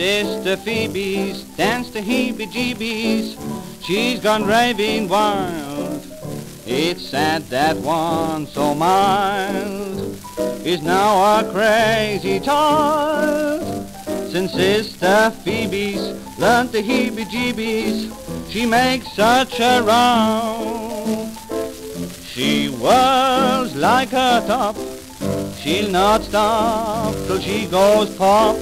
Sister Phoebe's danced the heebie-jeebies, she's gone raving wild. It's sad that one so mild is now a crazy child. Since Sister Phoebe's learned the heebie-jeebies, she makes such a row. She whirls like a top, she'll not stop till she goes pop.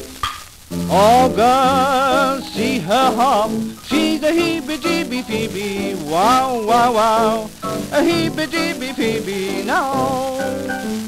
Oh, girls, see her hop. She's a heebie-jeebie Phoebe. Wow, wow, wow. A heebie-jeebie Phoebe now.